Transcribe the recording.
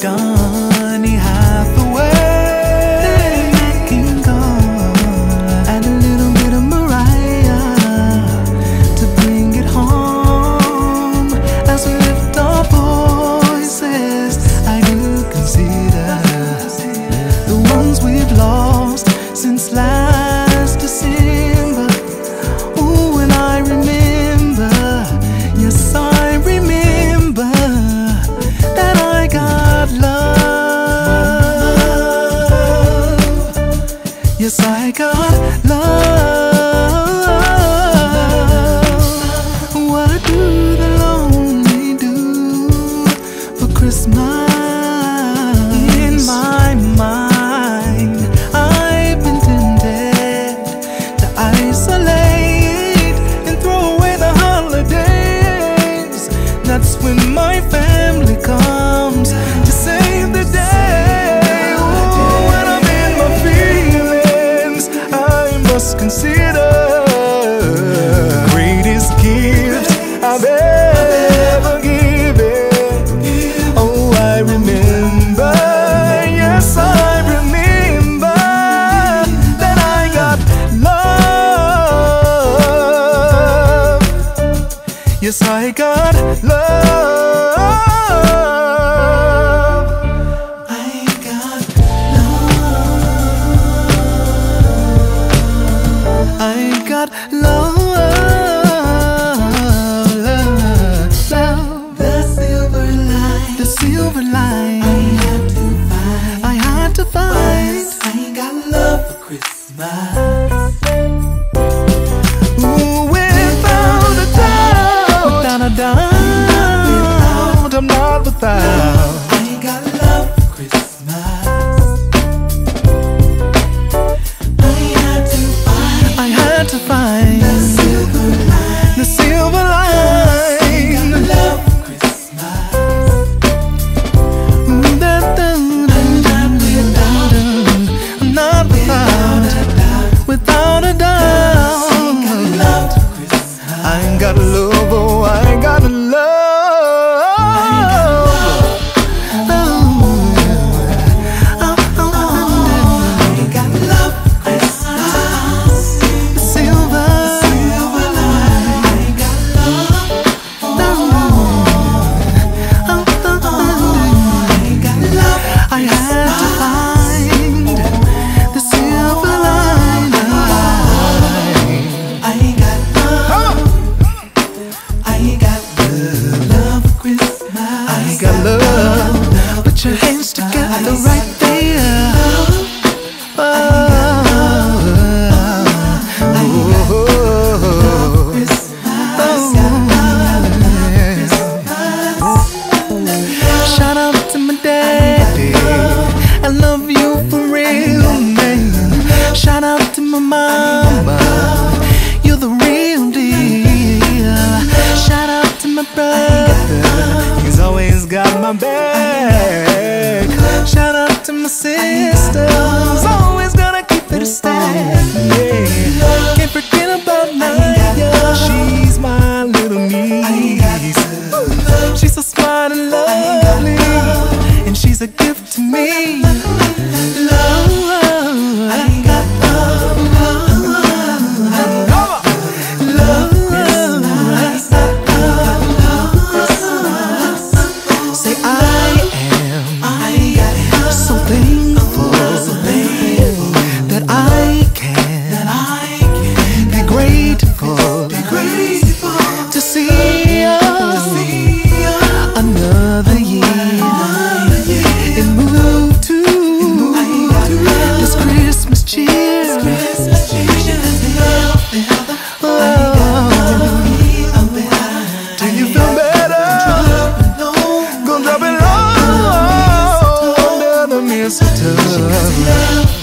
Done. I got love What do the lonely do for Christmas? In my mind I've been tempted to isolate And throw away the holidays That's when consider the greatest gift I've ever given. Oh, I remember, yes, I remember that I got love. Yes, I got love. find. I had to find. I got love for Christmas. I ain't got love, oh, I ain't got kind of lovely, and she's a gift to me. is tough.